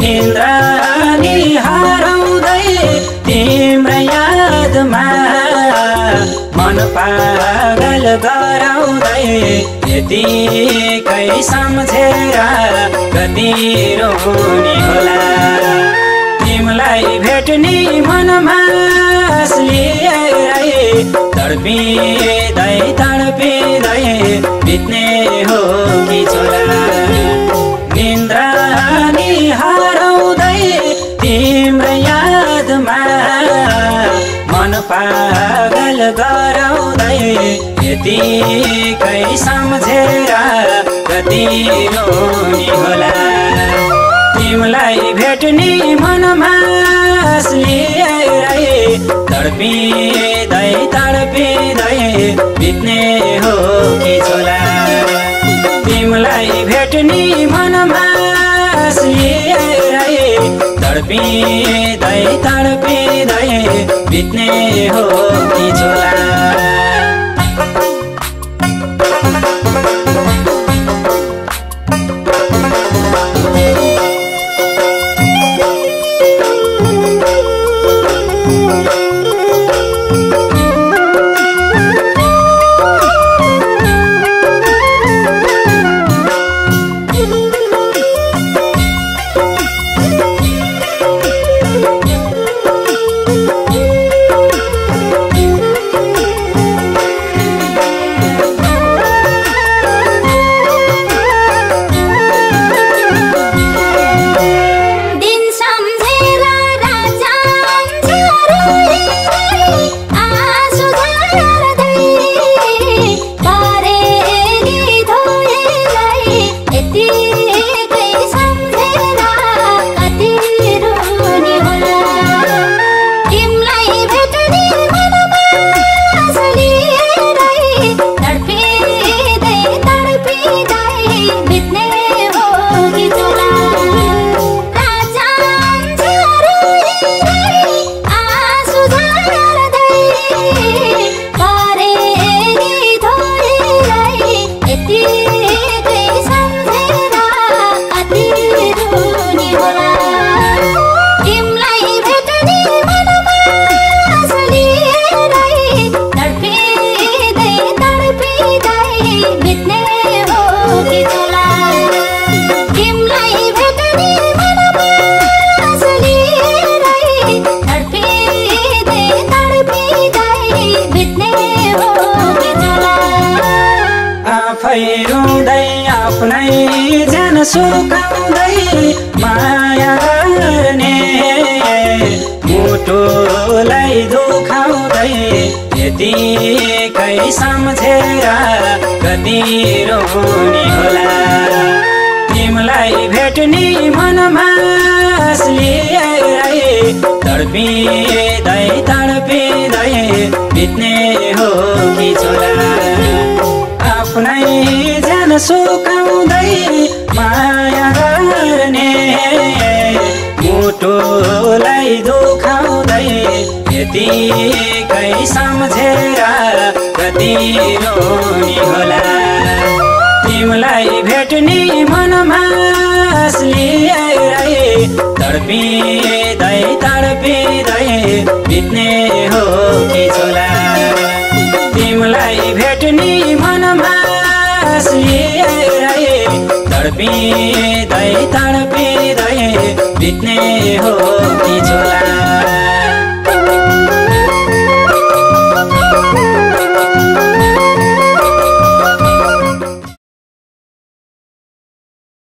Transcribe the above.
निन्द्रा नि हराउँदै तिम्रो यादमा मन पागल गराउँदै यतिकै सम्झेर कति रोनी होला तिमीलाई भेट्ने मनमा तडपिँदै तडपिँदै बित्ने हो कि छोरा। गराउँदै यतिकै सम्झेर कति रोनी होला तिमीलाई भेट्ने मनमा तडपिँदै तडपिँदै बित्ने हो कि छोला तिमीलाई भेट्ने मनमा तडपिँदै तडपिँदै बित्ने हो कि छोला रुँदै आफ्नै ज्यान सुकाउँदै माया गर्ने। मुटुलाई दुखाउँदै यतिकै सम्झेर कति रोनी होला। तिमीलाई भेट्ने मनमा तडपिँदै तडपिँदै बित्ने हो कि छोरा? सुकाउँदै माया गर्ने मुटुलाई दुखाउँदै यतिकै सम्झेर कति रोनी होला। तिमीलाई भेट्ने मनमा लिएरै तडपिँदै तडपिँदै बित्ने हो। तडपिँदै तडपिँदै बित्ने हो